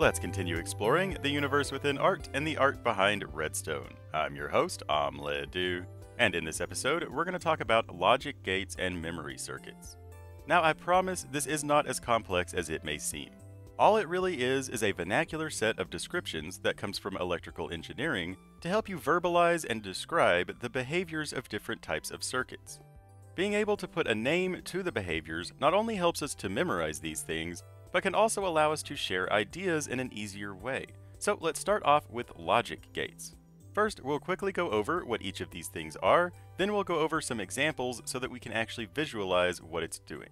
Let's continue exploring the universe within art and the art behind Redstone. I'm your host, Omledu, and in this episode, we're going to talk about logic gates and memory circuits. Now, I promise this is not as complex as it may seem. All it really is is a vernacular set of descriptions that comes from electrical engineering to help you verbalize and describe the behaviors of different types of circuits. Being able to put a name to the behaviors not only helps us to memorize these things, but can also allow us to share ideas in an easier way. So let's start off with logic gates. First, we'll quickly go over what each of these things are, then we'll go over some examples so that we can actually visualize what it's doing.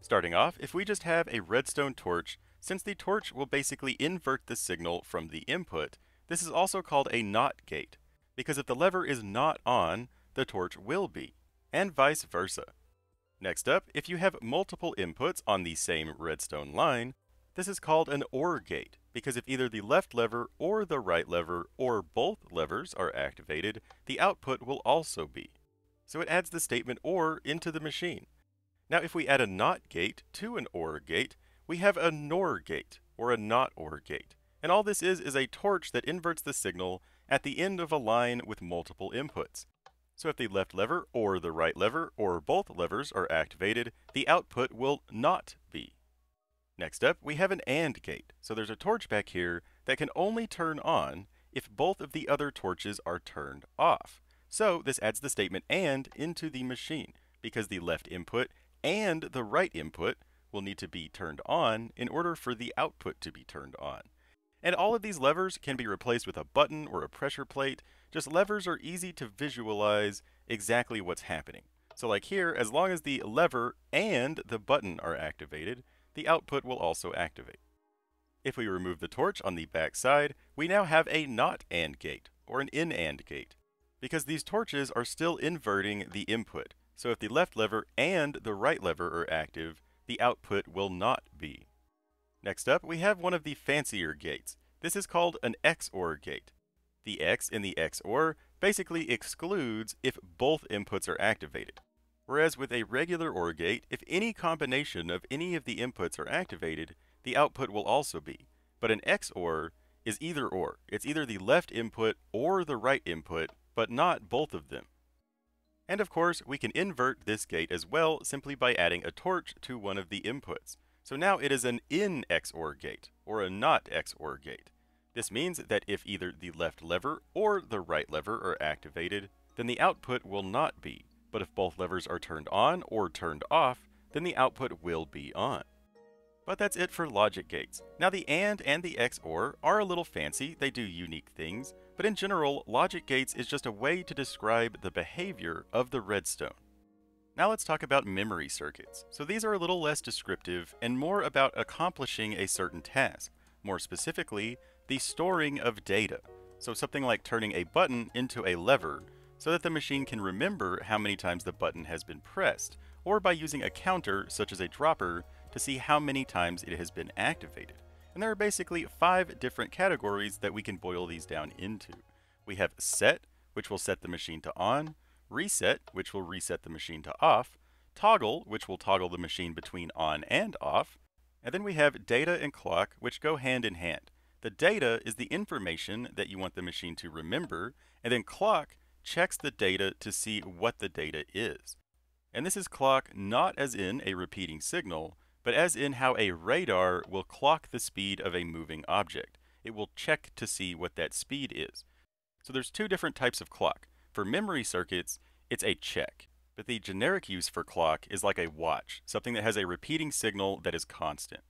Starting off, if we just have a redstone torch, since the torch will basically invert the signal from the input, this is also called a NOT gate, because if the lever is not on, the torch will be, and vice versa. Next up, if you have multiple inputs on the same redstone line, this is called an OR gate, because if either the left lever or the right lever or both levers are activated, the output will also be. So it adds the statement OR into the machine. Now if we add a NOT gate to an OR gate, we have a NOR gate, or a NOT OR gate. And all this is is a torch that inverts the signal at the end of a line with multiple inputs. So if the left lever or the right lever or both levers are activated, the output will not be. Next up, we have an AND gate. So there's a torch back here that can only turn on if both of the other torches are turned off. So this adds the statement AND into the machine because the left input and the right input will need to be turned on in order for the output to be turned on. And all of these levers can be replaced with a button or a pressure plate. Just levers are easy to visualize exactly what's happening. So like here, as long as the lever and the button are activated, the output will also activate. If we remove the torch on the back side, we now have a not AND gate, or an NAND gate, because these torches are still inverting the input. So if the left lever and the right lever are active, the output will not be. Next up, we have one of the fancier gates. This is called an XOR gate. The X in the XOR basically excludes if both inputs are activated. Whereas with a regular OR gate, if any combination of any of the inputs are activated, the output will also be. But an XOR is either or. It's either the left input or the right input, but not both of them. And of course, we can invert this gate as well simply by adding a torch to one of the inputs. So now it is an in XOR gate, or a not XOR gate. This means that if either the left lever or the right lever are activated, then the output will not be but if both levers are turned on or turned off, then the output will be on. But that's it for logic gates. Now the AND and the XOR are a little fancy, they do unique things, but in general, logic gates is just a way to describe the behavior of the redstone. Now let's talk about memory circuits. So these are a little less descriptive and more about accomplishing a certain task. More specifically, the storing of data. So something like turning a button into a lever so that the machine can remember how many times the button has been pressed, or by using a counter, such as a dropper, to see how many times it has been activated. And there are basically five different categories that we can boil these down into. We have set, which will set the machine to on, reset, which will reset the machine to off, toggle, which will toggle the machine between on and off, and then we have data and clock, which go hand in hand. The data is the information that you want the machine to remember, and then clock checks the data to see what the data is. And this is clock not as in a repeating signal, but as in how a radar will clock the speed of a moving object. It will check to see what that speed is. So there's two different types of clock. For memory circuits, it's a check. But the generic use for clock is like a watch, something that has a repeating signal that is constant.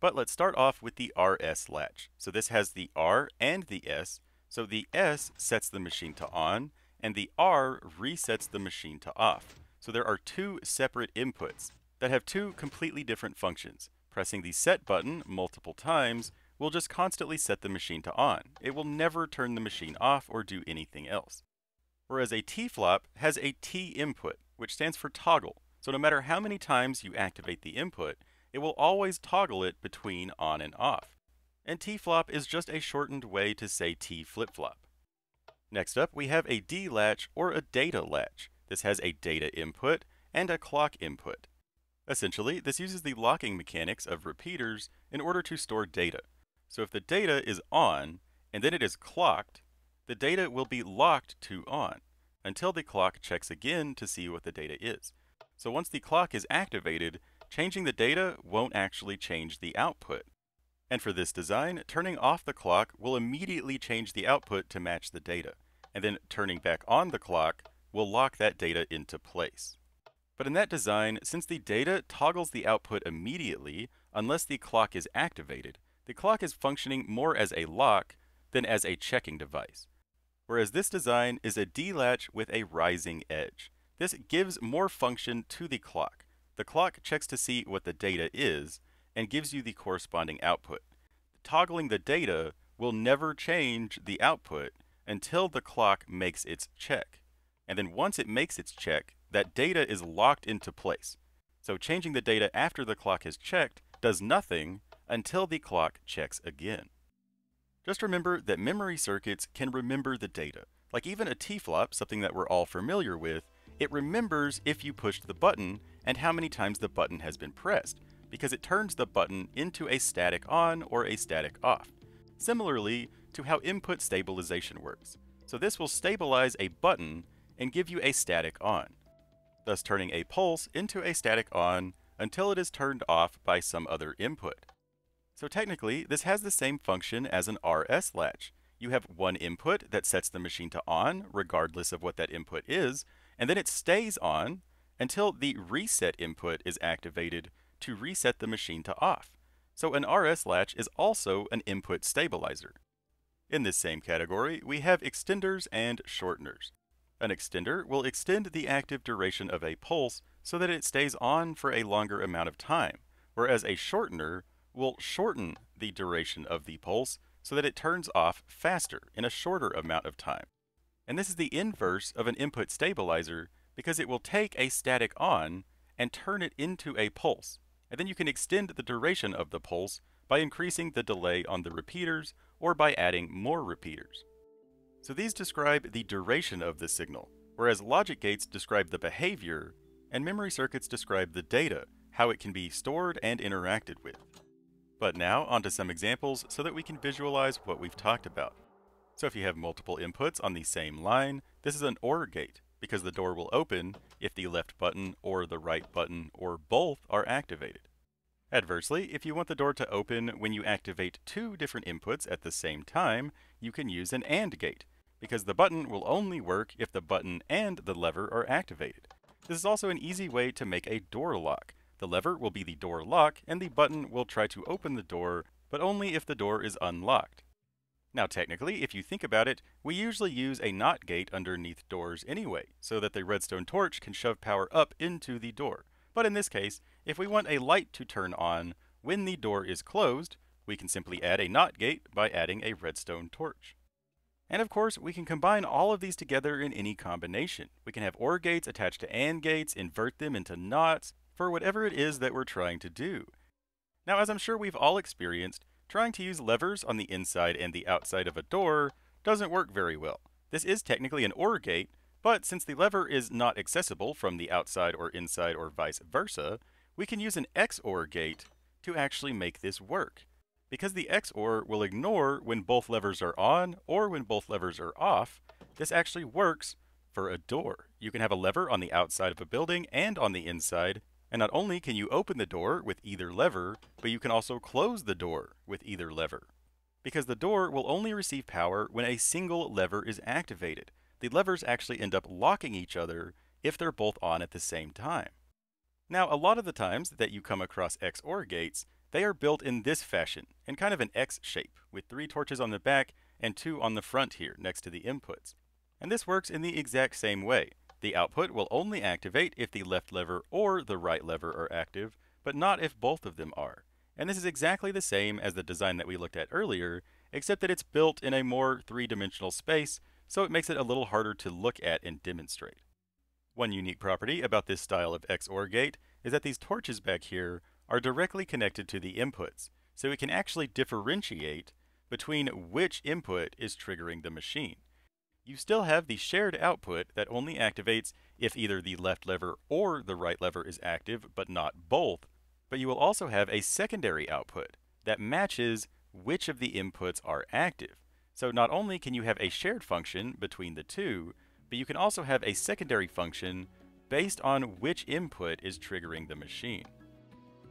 But let's start off with the RS latch. So this has the R and the S, so the S sets the machine to on, and the R resets the machine to off. So there are two separate inputs that have two completely different functions. Pressing the set button multiple times will just constantly set the machine to on. It will never turn the machine off or do anything else. Whereas a T-flop has a T input, which stands for toggle. So no matter how many times you activate the input, it will always toggle it between on and off and T-flop is just a shortened way to say T flip-flop. Next up, we have a D latch or a data latch. This has a data input and a clock input. Essentially, this uses the locking mechanics of repeaters in order to store data. So if the data is on and then it is clocked, the data will be locked to on until the clock checks again to see what the data is. So once the clock is activated, changing the data won't actually change the output. And for this design, turning off the clock will immediately change the output to match the data. And then turning back on the clock will lock that data into place. But in that design, since the data toggles the output immediately, unless the clock is activated, the clock is functioning more as a lock than as a checking device. Whereas this design is a D-latch with a rising edge. This gives more function to the clock. The clock checks to see what the data is and gives you the corresponding output. Toggling the data will never change the output until the clock makes its check. And then once it makes its check, that data is locked into place. So changing the data after the clock has checked does nothing until the clock checks again. Just remember that memory circuits can remember the data. Like even a T-flop, something that we're all familiar with, it remembers if you pushed the button and how many times the button has been pressed, because it turns the button into a static on or a static off. Similarly to how input stabilization works. So this will stabilize a button and give you a static on, thus turning a pulse into a static on until it is turned off by some other input. So technically, this has the same function as an RS latch. You have one input that sets the machine to on, regardless of what that input is, and then it stays on until the reset input is activated to reset the machine to off. So an RS latch is also an input stabilizer. In this same category, we have extenders and shorteners. An extender will extend the active duration of a pulse so that it stays on for a longer amount of time, whereas a shortener will shorten the duration of the pulse so that it turns off faster in a shorter amount of time. And this is the inverse of an input stabilizer because it will take a static on and turn it into a pulse. And then you can extend the duration of the pulse by increasing the delay on the repeaters or by adding more repeaters. So these describe the duration of the signal, whereas logic gates describe the behavior, and memory circuits describe the data, how it can be stored and interacted with. But now onto some examples so that we can visualize what we've talked about. So if you have multiple inputs on the same line, this is an OR gate because the door will open if the left button or the right button or both are activated. Adversely, if you want the door to open when you activate two different inputs at the same time, you can use an AND gate, because the button will only work if the button and the lever are activated. This is also an easy way to make a door lock, the lever will be the door lock, and the button will try to open the door, but only if the door is unlocked. Now technically, if you think about it, we usually use a NOT gate underneath doors anyway, so that the redstone torch can shove power up into the door. But in this case, if we want a light to turn on when the door is closed, we can simply add a NOT gate by adding a redstone torch. And of course, we can combine all of these together in any combination. We can have OR gates attached to AND gates, invert them into NOTs, for whatever it is that we're trying to do. Now, as I'm sure we've all experienced, trying to use levers on the inside and the outside of a door doesn't work very well. This is technically an OR gate, but since the lever is not accessible from the outside or inside or vice versa, we can use an XOR gate to actually make this work. Because the XOR will ignore when both levers are on or when both levers are off, this actually works for a door. You can have a lever on the outside of a building and on the inside, and not only can you open the door with either lever, but you can also close the door with either lever. Because the door will only receive power when a single lever is activated. The levers actually end up locking each other if they're both on at the same time. Now, a lot of the times that you come across XOR gates, they are built in this fashion, in kind of an X shape, with three torches on the back and two on the front here, next to the inputs. And this works in the exact same way. The output will only activate if the left lever or the right lever are active, but not if both of them are. And this is exactly the same as the design that we looked at earlier, except that it's built in a more three-dimensional space, so it makes it a little harder to look at and demonstrate. One unique property about this style of XOR gate is that these torches back here are directly connected to the inputs, so it can actually differentiate between which input is triggering the machine you still have the shared output that only activates if either the left lever or the right lever is active, but not both. But you will also have a secondary output that matches which of the inputs are active. So not only can you have a shared function between the two, but you can also have a secondary function based on which input is triggering the machine.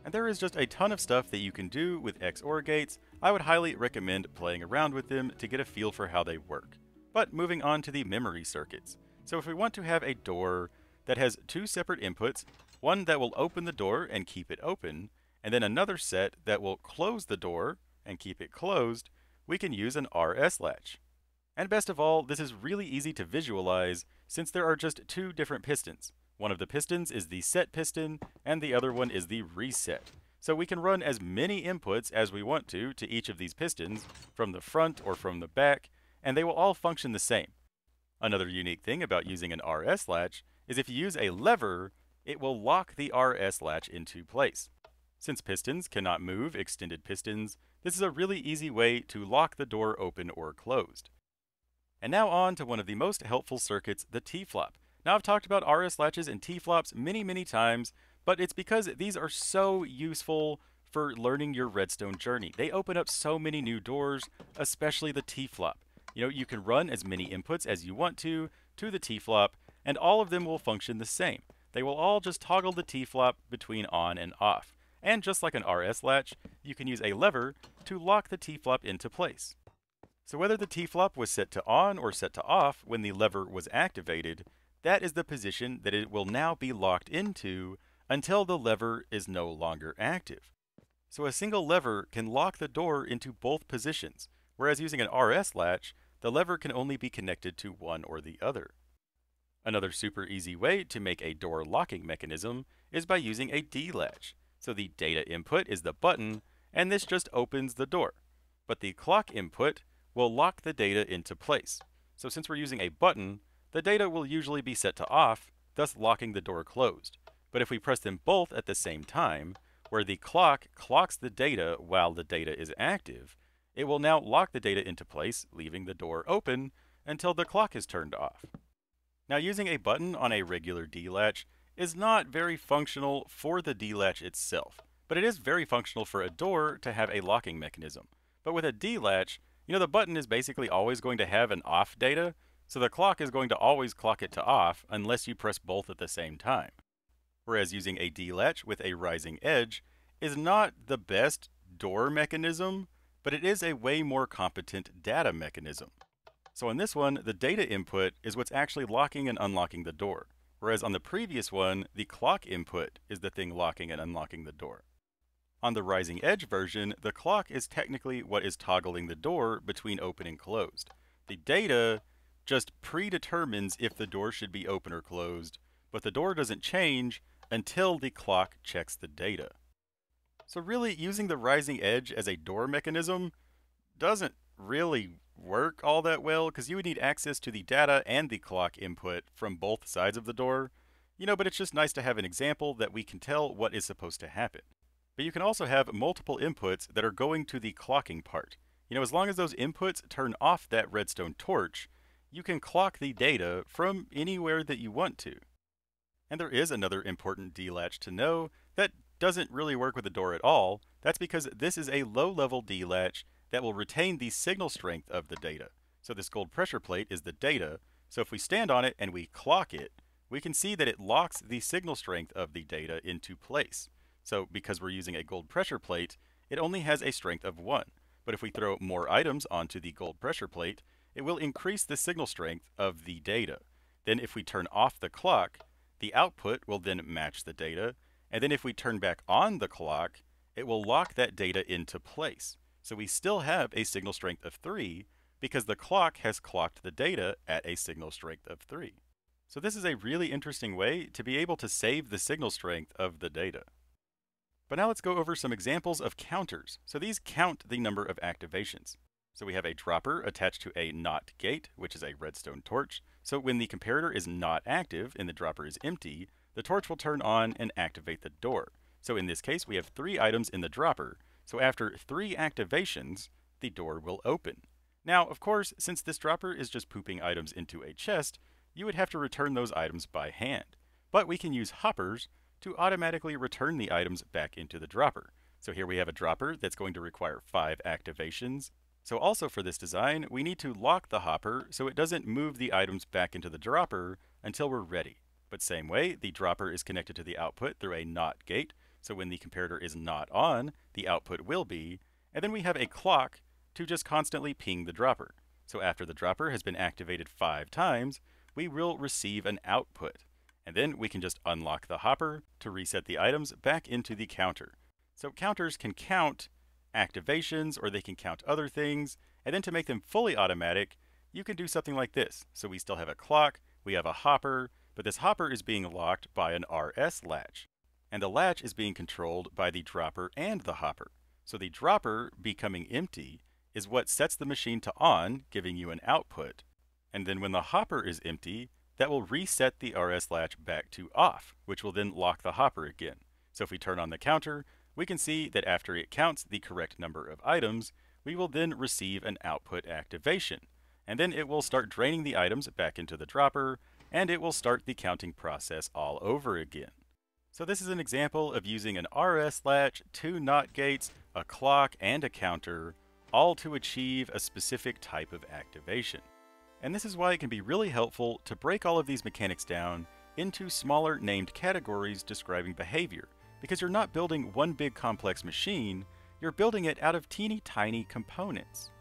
And there is just a ton of stuff that you can do with XOR gates. I would highly recommend playing around with them to get a feel for how they work. But moving on to the memory circuits. So if we want to have a door that has two separate inputs, one that will open the door and keep it open, and then another set that will close the door and keep it closed, we can use an RS latch. And best of all, this is really easy to visualize since there are just two different pistons. One of the pistons is the set piston, and the other one is the reset. So we can run as many inputs as we want to to each of these pistons, from the front or from the back, and they will all function the same. Another unique thing about using an RS latch is if you use a lever, it will lock the RS latch into place. Since pistons cannot move extended pistons, this is a really easy way to lock the door open or closed. And now on to one of the most helpful circuits, the T-flop. Now, I've talked about RS latches and T-flops many, many times, but it's because these are so useful for learning your redstone journey. They open up so many new doors, especially the T-flop. You know, you can run as many inputs as you want to to the T-flop, and all of them will function the same. They will all just toggle the T-flop between on and off. And just like an RS latch, you can use a lever to lock the T-flop into place. So whether the T-flop was set to on or set to off when the lever was activated, that is the position that it will now be locked into until the lever is no longer active. So a single lever can lock the door into both positions, whereas using an RS latch, the lever can only be connected to one or the other. Another super easy way to make a door locking mechanism is by using a D-latch. So the data input is the button, and this just opens the door. But the clock input will lock the data into place. So since we're using a button, the data will usually be set to off, thus locking the door closed. But if we press them both at the same time, where the clock clocks the data while the data is active, it will now lock the data into place, leaving the door open until the clock is turned off. Now using a button on a regular D-latch is not very functional for the D-latch itself, but it is very functional for a door to have a locking mechanism. But with a D-latch, you know the button is basically always going to have an off data, so the clock is going to always clock it to off unless you press both at the same time. Whereas using a D-latch with a rising edge is not the best door mechanism, but it is a way more competent data mechanism. So on this one, the data input is what's actually locking and unlocking the door, whereas on the previous one, the clock input is the thing locking and unlocking the door. On the rising edge version, the clock is technically what is toggling the door between open and closed. The data just predetermines if the door should be open or closed, but the door doesn't change until the clock checks the data. So really, using the rising edge as a door mechanism doesn't really work all that well because you would need access to the data and the clock input from both sides of the door. You know, but it's just nice to have an example that we can tell what is supposed to happen. But you can also have multiple inputs that are going to the clocking part. You know, as long as those inputs turn off that redstone torch, you can clock the data from anywhere that you want to. And there is another important D-latch to know that doesn't really work with the door at all. That's because this is a low-level D-latch that will retain the signal strength of the data. So this gold pressure plate is the data. So if we stand on it and we clock it, we can see that it locks the signal strength of the data into place. So because we're using a gold pressure plate, it only has a strength of 1. But if we throw more items onto the gold pressure plate, it will increase the signal strength of the data. Then if we turn off the clock, the output will then match the data, and then if we turn back on the clock, it will lock that data into place. So we still have a signal strength of 3 because the clock has clocked the data at a signal strength of 3. So this is a really interesting way to be able to save the signal strength of the data. But now let's go over some examples of counters. So these count the number of activations. So we have a dropper attached to a NOT gate, which is a redstone torch. So when the comparator is not active and the dropper is empty, the torch will turn on and activate the door. So in this case, we have three items in the dropper. So after three activations, the door will open. Now, of course, since this dropper is just pooping items into a chest, you would have to return those items by hand. But we can use hoppers to automatically return the items back into the dropper. So here we have a dropper that's going to require five activations. So also for this design, we need to lock the hopper so it doesn't move the items back into the dropper until we're ready. But same way, the dropper is connected to the output through a NOT gate, so when the comparator is not on, the output will be, and then we have a clock to just constantly ping the dropper. So after the dropper has been activated five times, we will receive an output. And then we can just unlock the hopper to reset the items back into the counter. So counters can count activations or they can count other things. And then to make them fully automatic, you can do something like this. So we still have a clock, we have a hopper, but this hopper is being locked by an RS latch. And the latch is being controlled by the dropper and the hopper. So the dropper becoming empty is what sets the machine to on, giving you an output. And then when the hopper is empty, that will reset the RS latch back to off, which will then lock the hopper again. So if we turn on the counter, we can see that after it counts the correct number of items, we will then receive an output activation. And then it will start draining the items back into the dropper, and it will start the counting process all over again. So this is an example of using an RS latch, two NOT gates, a clock, and a counter, all to achieve a specific type of activation. And this is why it can be really helpful to break all of these mechanics down into smaller named categories describing behavior, because you're not building one big complex machine, you're building it out of teeny tiny components.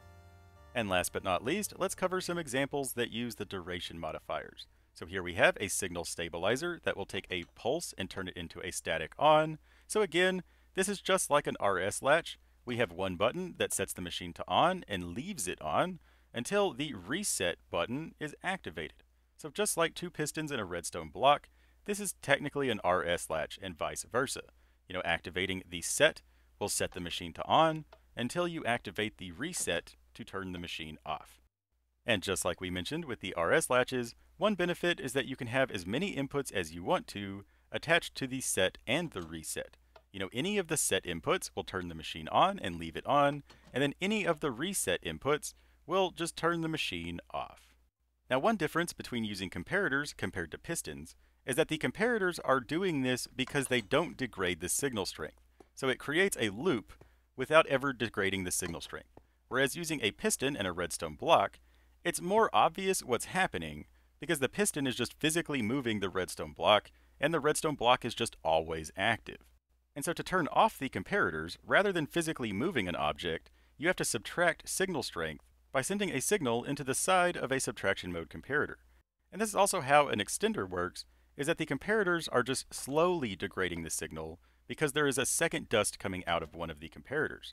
And last but not least, let's cover some examples that use the duration modifiers. So here we have a signal stabilizer that will take a pulse and turn it into a static on. So again, this is just like an RS latch. We have one button that sets the machine to on and leaves it on until the reset button is activated. So just like two pistons in a redstone block, this is technically an RS latch and vice versa. You know, activating the set will set the machine to on until you activate the reset to turn the machine off. And just like we mentioned with the RS latches, one benefit is that you can have as many inputs as you want to attached to the set and the reset. You know, any of the set inputs will turn the machine on and leave it on, and then any of the reset inputs will just turn the machine off. Now one difference between using comparators compared to pistons is that the comparators are doing this because they don't degrade the signal strength. So it creates a loop without ever degrading the signal strength. Whereas using a piston and a redstone block, it's more obvious what's happening because the piston is just physically moving the redstone block and the redstone block is just always active. And so to turn off the comparators, rather than physically moving an object, you have to subtract signal strength by sending a signal into the side of a subtraction mode comparator. And this is also how an extender works, is that the comparators are just slowly degrading the signal because there is a second dust coming out of one of the comparators.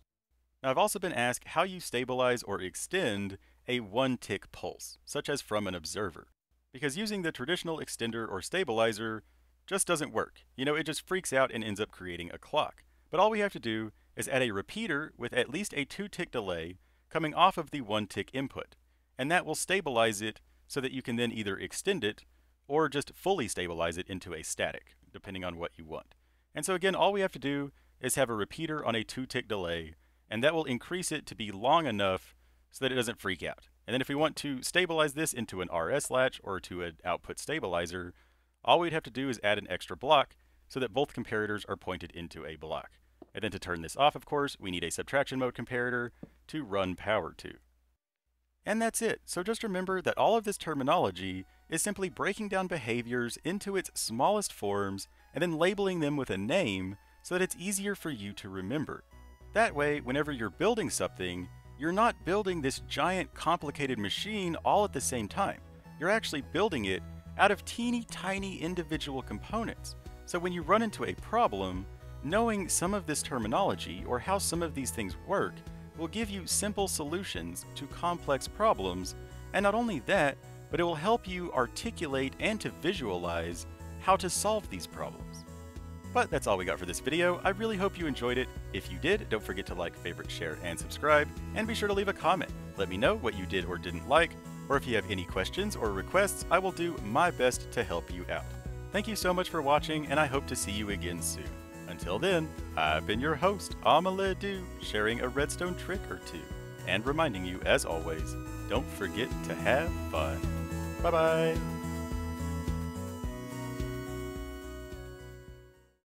Now I've also been asked how you stabilize or extend a one-tick pulse, such as from an observer. Because using the traditional extender or stabilizer just doesn't work. You know, it just freaks out and ends up creating a clock. But all we have to do is add a repeater with at least a two-tick delay coming off of the one-tick input. And that will stabilize it so that you can then either extend it or just fully stabilize it into a static, depending on what you want. And so again, all we have to do is have a repeater on a two tick delay, and that will increase it to be long enough so that it doesn't freak out. And then if we want to stabilize this into an RS latch or to an output stabilizer, all we'd have to do is add an extra block so that both comparators are pointed into a block. And then to turn this off, of course, we need a subtraction mode comparator to run power to. And that's it. So just remember that all of this terminology is simply breaking down behaviors into its smallest forms and then labeling them with a name so that it's easier for you to remember. That way, whenever you're building something, you're not building this giant complicated machine all at the same time. You're actually building it out of teeny tiny individual components. So when you run into a problem, knowing some of this terminology or how some of these things work will give you simple solutions to complex problems, and not only that, but it will help you articulate and to visualize how to solve these problems. But that's all we got for this video. I really hope you enjoyed it. If you did, don't forget to like, favorite, share, and subscribe, and be sure to leave a comment. Let me know what you did or didn't like, or if you have any questions or requests, I will do my best to help you out. Thank you so much for watching, and I hope to see you again soon. Until then, I've been your host, OmLedu, sharing a redstone trick or two, and reminding you, as always, don't forget to have fun. Bye bye.